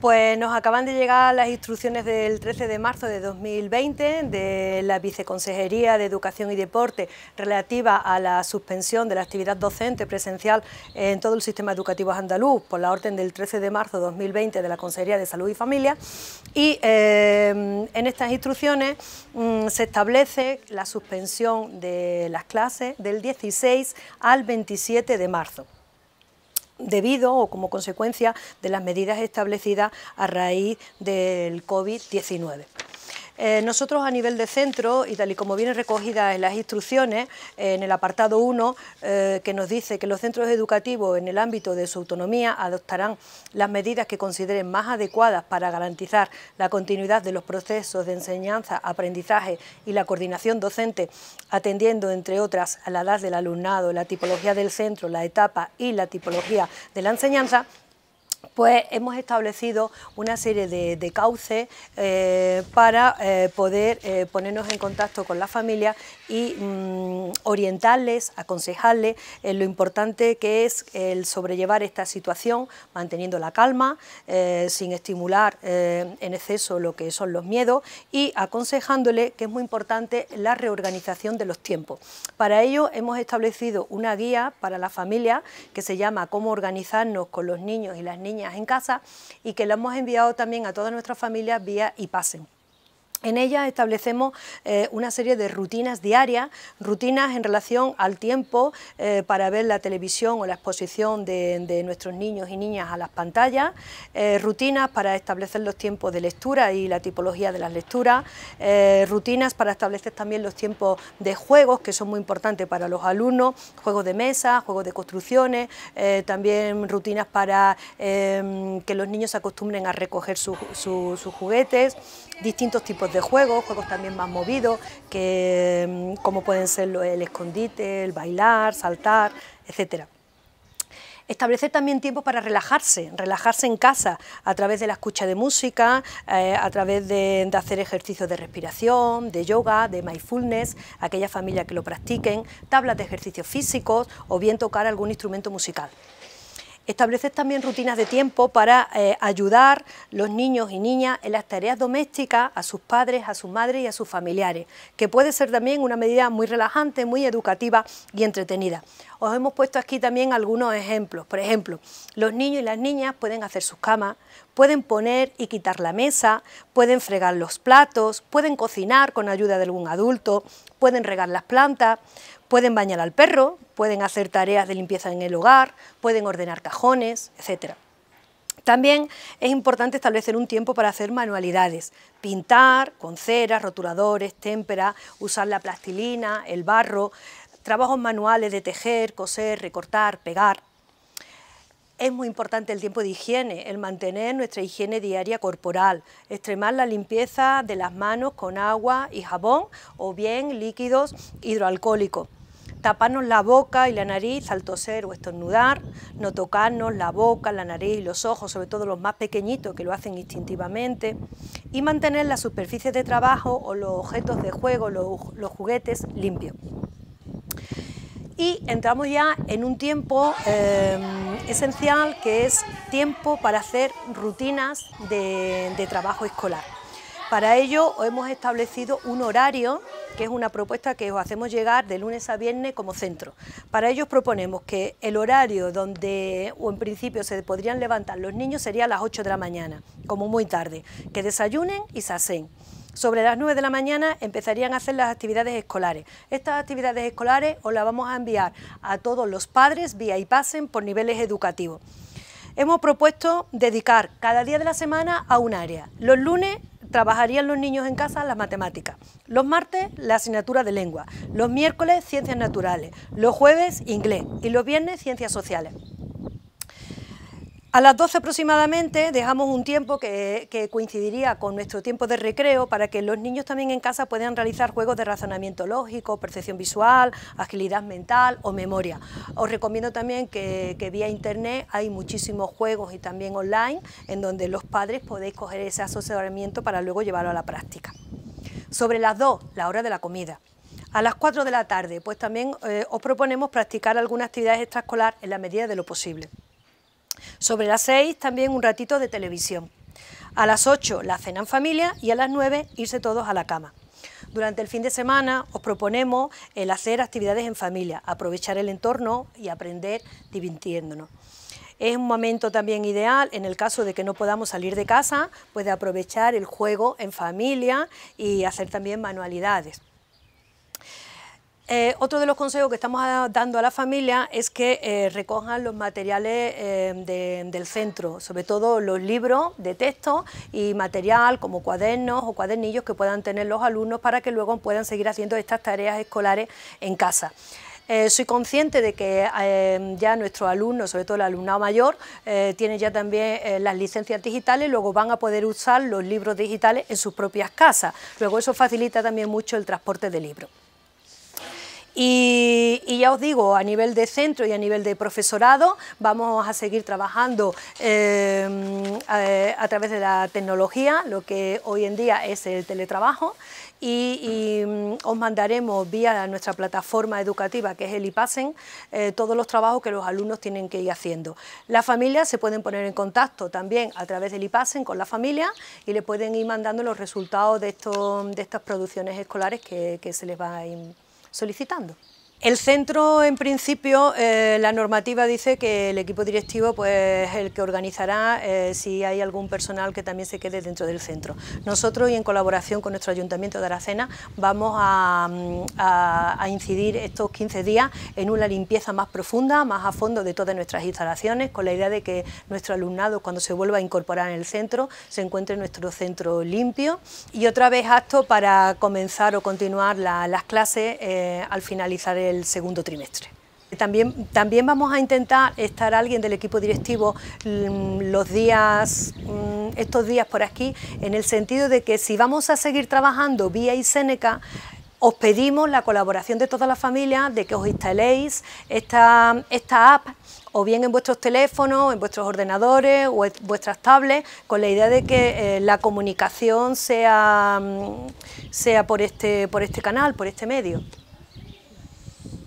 Pues nos acaban de llegar las instrucciones del 13 de marzo de 2020 de la Viceconsejería de Educación y Deporte relativa a la suspensión de la actividad docente presencial en todo el sistema educativo andaluz por la orden del 13 de marzo de 2020 de la Consejería de Salud y Familia. Y eh, en estas instrucciones mm, se establece la suspensión de las clases del 16 al 27 de marzo debido o como consecuencia de las medidas establecidas a raíz del COVID-19. Eh, nosotros a nivel de centro, y tal y como viene recogida en las instrucciones, en el apartado 1, eh, que nos dice que los centros educativos en el ámbito de su autonomía adoptarán las medidas que consideren más adecuadas para garantizar la continuidad de los procesos de enseñanza, aprendizaje y la coordinación docente, atendiendo, entre otras, a la edad del alumnado, la tipología del centro, la etapa y la tipología de la enseñanza, pues hemos establecido una serie de, cauces eh, para eh, poder eh, ponernos en contacto con la familia y mm, orientarles, aconsejarles lo importante que es el sobrellevar esta situación, manteniendo la calma, sin estimular en exceso lo que son los miedos y aconsejándole que es muy importante la reorganización de los tiempos. Para ello hemos establecido una guía para la familia que se llama Cómo organizarnos con los niños y las niñas en casa y que lo hemos enviado también a todas nuestras familias vía pasen. En ella establecemos eh, una serie de rutinas diarias, rutinas en relación al tiempo eh, para ver la televisión o la exposición de, nuestros niños y niñas a las pantallas, eh, rutinas para establecer los tiempos de lectura y la tipología de las lecturas, rutinas para establecer también los tiempos de juegos, que son muy importantes para los alumnos, juegos de mesa, juegos de construcciones, también rutinas para que los niños se acostumbren a recoger sus juguetes, distintos tipos de juegos, juegos también más movidos, que, mm, como pueden ser el escondite, el bailar, saltar, etcétera. Establecer también tiempo para relajarse, relajarse en casa a través de la escucha de música, eh, a través de, de, hacer ejercicios de respiración, de yoga, de mindfulness, aquellas familias que lo practiquen, tablas de ejercicios físicos o bien tocar algún instrumento musical. Establecer también rutinas de tiempo para eh, ayudar los niños y niñas en las tareas domésticas a sus padres, a sus madres y a sus familiares, que puede ser también una medida muy relajante, muy educativa y entretenida. Os hemos puesto aquí también algunos ejemplos. Por ejemplo, los niños y las niñas pueden hacer sus camas, pueden poner y quitar la mesa, pueden fregar los platos, pueden cocinar con ayuda de algún adulto, pueden regar las plantas, pueden bañar al perro, pueden hacer tareas de limpieza en el hogar, pueden ordenar cajones, etc. También es importante establecer un tiempo para hacer manualidades, pintar con ceras, rotuladores, témpera, usar la plastilina, el barro, trabajos manuales de tejer, coser, recortar, pegar. Es muy importante el tiempo de higiene, el mantener nuestra higiene diaria corporal, extremar la limpieza de las manos con agua y jabón o bien líquidos hidroalcohólicos taparnos la boca y la nariz al toser o estornudar, no tocarnos la boca, la nariz y los ojos, sobre todo los más pequeñitos que lo hacen instintivamente, y mantener las superficies de trabajo o los objetos de juego, los, juguetes limpios. Y entramos ya en un tiempo eh, esencial que es tiempo para hacer rutinas de trabajo escolar. Para ello hemos establecido un horario, que es una propuesta que os hacemos llegar de lunes a viernes como centro. Para ello proponemos que el horario donde, o en principio se podrían levantar los niños sería a las 8 de la mañana, como muy tarde, que desayunen y se hacen. Sobre las 9 de la mañana empezarían a hacer las actividades escolares. Estas actividades escolares os las vamos a enviar a todos los padres vía y pasen por niveles educativos. Hemos propuesto dedicar cada día de la semana a un área. Los lunes trabajarían los niños en casa las matemáticas, los martes la asignatura de lengua, los miércoles ciencias naturales, los jueves inglés y los viernes ciencias sociales. A las 12 aproximadamente dejamos un tiempo que, coincidiría con nuestro tiempo de recreo para que los niños también en casa puedan realizar juegos de razonamiento lógico, percepción visual, agilidad mental o memoria. Os recomiendo también que, que vía internet hay muchísimos juegos y también online en donde los padres podéis coger ese asesoramiento para luego llevarlo a la práctica. Sobre las 2, la hora de la comida. A las 4 de la tarde, pues también eh, os proponemos practicar alguna actividad extraescolar en la medida de lo posible. Sobre las seis también un ratito de televisión. A las 8 la cena en familia y a las 9 irse todos a la cama. Durante el fin de semana os proponemos el hacer actividades en familia, aprovechar el entorno y aprender divirtiéndonos. Es un momento también ideal en el caso de que no podamos salir de casa, pues aprovechar el juego en familia y hacer también manualidades. Eh, otro de los consejos que estamos dando a la familia es que eh, recojan los materiales eh, del centro, sobre todo los libros de texto y material como cuadernos o cuadernillos que puedan tener los alumnos para que luego puedan seguir haciendo estas tareas escolares en casa. soy consciente de que ya nuestros alumnos, sobre todo el alumnado mayor, tienen ya también las licencias digitales, luego van a poder usar los libros digitales en sus propias casas. Luego eso facilita también mucho el transporte de libros. Y, ya os digo, a nivel de centro y a nivel de profesorado vamos a seguir trabajando eh, a, través de la tecnología, lo que hoy en día es el teletrabajo, y, mm, os mandaremos vía nuestra plataforma educativa, que es el IPASEN, eh, todos los trabajos que los alumnos tienen que ir haciendo. Las familias se pueden poner en contacto también a través del IPASEN con la familia y le pueden ir mandando los resultados de, de estas producciones escolares que, que se les va a solicitando. El centro, en principio, eh, la normativa dice que el equipo directivo pues, es el que organizará eh, si hay algún personal que también se quede dentro del centro. Nosotros, y en colaboración con nuestro Ayuntamiento de Aracena, vamos a, a, incidir estos 15 días en una limpieza más profunda, más a fondo de todas nuestras instalaciones, con la idea de que nuestro alumnado, cuando se vuelva a incorporar en el centro, se encuentre en nuestro centro limpio y otra vez apto para comenzar o continuar las clases eh, al finalizar el el segundo trimestre. También, también vamos a intentar estar alguien del equipo directivo mm, los días, mm, estos días por aquí, en el sentido de que si vamos a seguir trabajando vía Iseneca, os pedimos la colaboración de toda la familia, de que os instaléis esta, esta app o bien en vuestros teléfonos, en vuestros ordenadores o en vuestras tablets, con la idea de que eh, la comunicación sea, mm, sea por, este, por este canal, por este medio.